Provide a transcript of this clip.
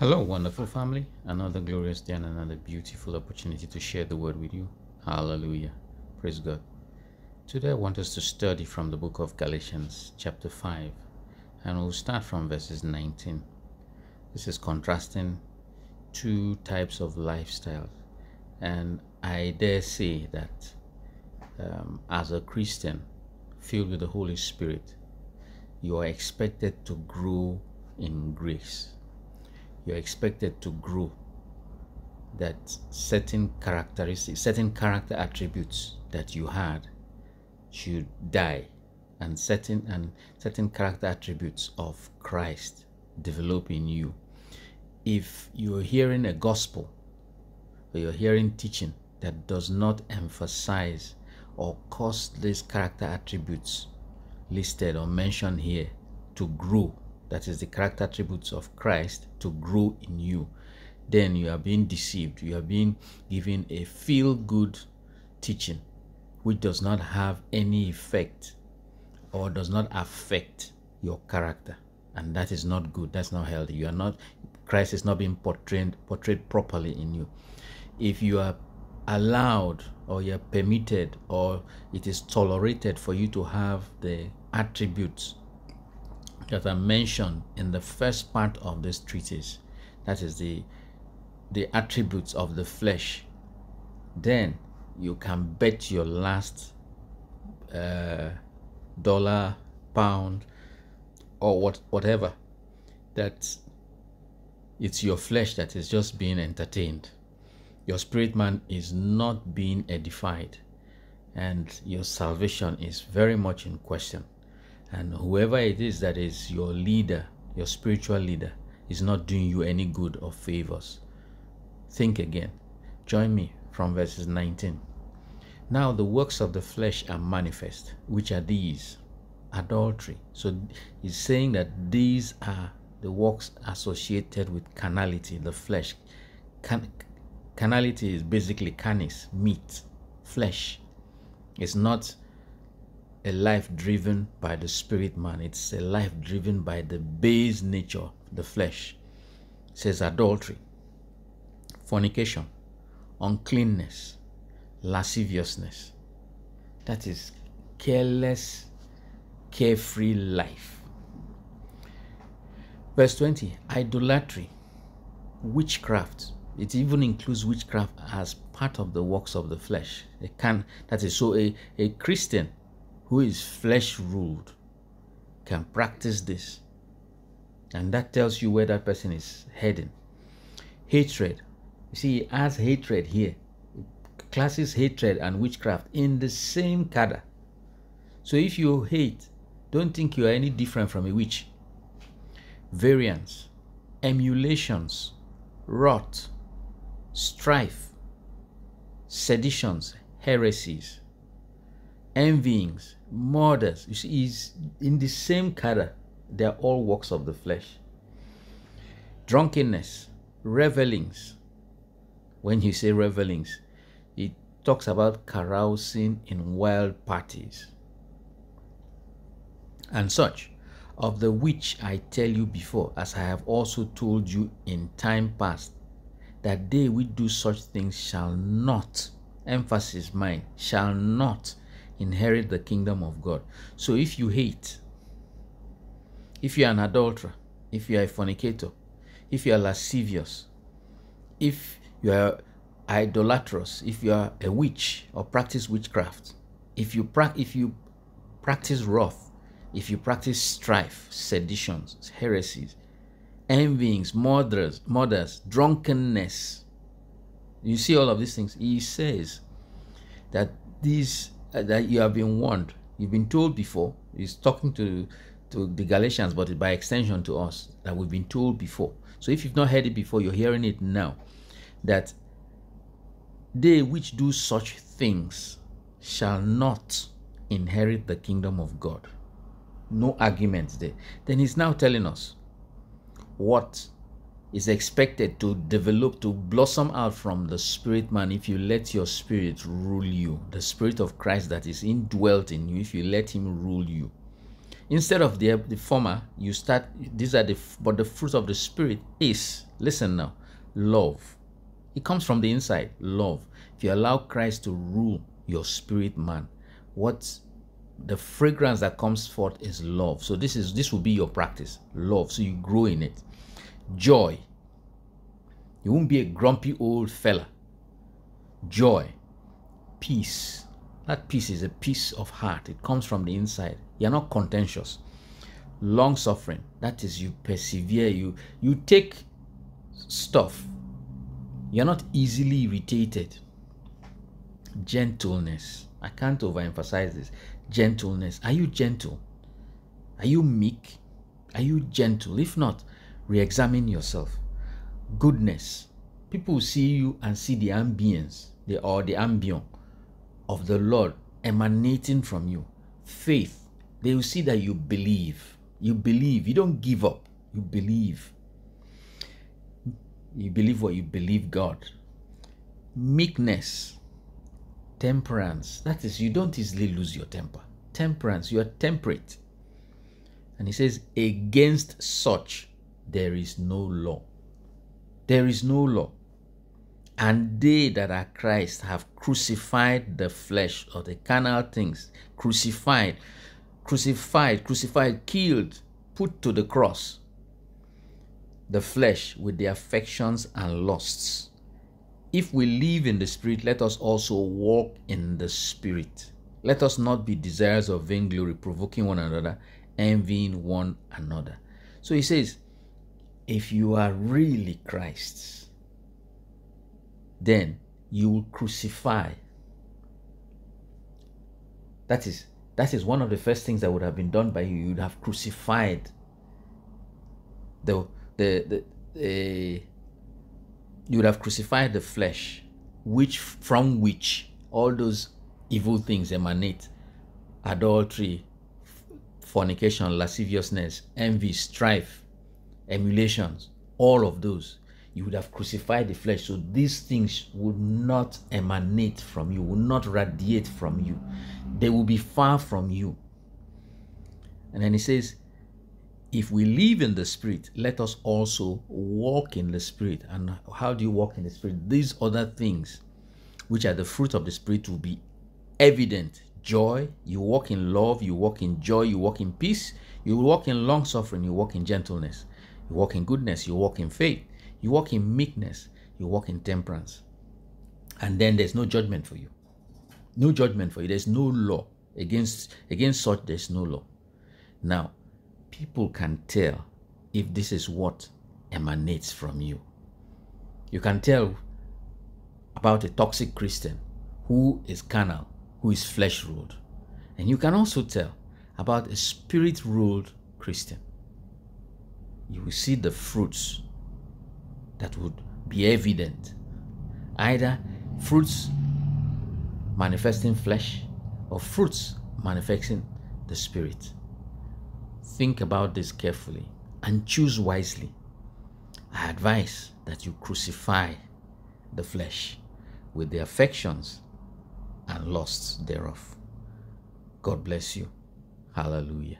Hello, wonderful family. Another glorious day and another beautiful opportunity to share the word with you. Hallelujah. Praise God. Today, I want us to study from the book of Galatians, chapter 5, and we'll start from verses 19. This is contrasting two types of lifestyles, and I dare say that um, as a Christian filled with the Holy Spirit, you are expected to grow in grace you're expected to grow that certain characteristics certain character attributes that you had should die and certain and certain character attributes of Christ develop in you. If you're hearing a gospel or you're hearing teaching that does not emphasize or cause these character attributes listed or mentioned here to grow that is the character attributes of Christ, to grow in you, then you are being deceived. You are being given a feel good teaching which does not have any effect or does not affect your character. And that is not good. That's not healthy. You are not, Christ is not being portrayed, portrayed properly in you. If you are allowed or you're permitted or it is tolerated for you to have the attributes that are mentioned in the first part of this treatise, that is the the attributes of the flesh, then you can bet your last uh, dollar, pound, or what whatever that it's your flesh that is just being entertained. Your spirit man is not being edified, and your salvation is very much in question. And whoever it is that is your leader, your spiritual leader, is not doing you any good or favors. Think again. Join me from verses 19. Now the works of the flesh are manifest, which are these adultery. So he's saying that these are the works associated with carnality, the flesh. Can, carnality is basically carnis, meat, flesh. It's not a life driven by the spirit man. It's a life driven by the base nature, the flesh. It says adultery, fornication, uncleanness, lasciviousness. That is careless, carefree life. Verse 20 idolatry, witchcraft. It even includes witchcraft as part of the works of the flesh. It can that is so a, a Christian who is flesh ruled can practice this. And that tells you where that person is heading. Hatred. You see, he adds hatred here. Classes hatred and witchcraft in the same cadre. So if you hate, don't think you are any different from a witch. Variance, emulations, rot, strife, seditions, heresies, envyings, murders. You see, he's in the same cadre. They're all works of the flesh. Drunkenness, revelings. When you say revelings, it talks about carousing in wild parties and such, of the which I tell you before, as I have also told you in time past, that they which do such things shall not, emphasis mine, shall not inherit the kingdom of God. So if you hate, if you are an adulterer, if you are a fornicator, if you are lascivious, if you are idolatrous, if you are a witch or practice witchcraft, if you pra- if you practice wrath, if you practice strife, seditions, heresies, envyings, murders, murders, drunkenness, you see all of these things. He says that these Uh, that you have been warned. You've been told before. He's talking to to the Galatians, but by extension to us that we've been told before. So if you've not heard it before, you're hearing it now. That they which do such things shall not inherit the kingdom of God. No arguments there. Then he's now telling us what is expected to develop, to blossom out from the spirit man if you let your spirit rule you. The spirit of Christ that is indwelt in you, if you let him rule you. Instead of the, the former, you start, these are the, but the fruit of the Spirit is, listen now, love. It comes from the inside, love. If you allow Christ to rule your spirit man, what the fragrance that comes forth is love. So this is this will be your practice, love. So you grow in it. Joy. You won't be a grumpy old fella. Joy. Peace. That peace is a peace of heart. It comes from the inside. You're not contentious. Long suffering. That is you persevere. You you take stuff. You're not easily irritated. Gentleness. I can't overemphasize this. Gentleness. Are you gentle? Are you meek? Are you gentle? If not, re examine yourself. Goodness. People see you and see the ambience the, or the ambience of the Lord emanating from you. Faith. They will see that you believe. You believe. You don't give up. You believe. You believe what you believe God. Meekness temperance. That is, you don't easily lose your temper. Temperance, you are temperate. And he says, against such there is no law. There is no law. And they that are Christ have crucified the flesh or the carnal things, crucified, crucified, crucified, killed, put to the cross the flesh with the affections and lusts if we live in the Spirit, let us also walk in the Spirit. Let us not be desirous of vainglory, provoking one another, envying one another. So he says, if you are really Christ's, then you will crucify. That is that is one of the first things that would have been done by you. You'd have crucified the the the, the you would have crucified the flesh, which from which all those evil things emanate adultery, fornication, lasciviousness, envy, strife, emulations, all of those. You would have crucified the flesh. So these things would not emanate from you, would not radiate from you. They will be far from you. And then he says, if we live in the Spirit, let us also walk in the Spirit. And how do you walk in the Spirit? These other things, which are the fruit of the Spirit, will be evident. Joy, you walk in love, you walk in joy, you walk in peace, you walk in long suffering, you walk in gentleness, you walk in goodness, you walk in faith, you walk in meekness, you walk in temperance. And then there's no judgment for you. No judgment for you. There's no law. Against against such there's no law. Now, people can tell if this is what emanates from you. You can tell about a toxic Christian who is carnal, who is flesh ruled. And you can also tell about a spirit ruled Christian. You will see the fruits that would be evident. Either fruits manifesting flesh or fruits manifesting the spirit. Think about this carefully and choose wisely. I advise that you crucify the flesh with the affections and lusts thereof. God bless you. Hallelujah.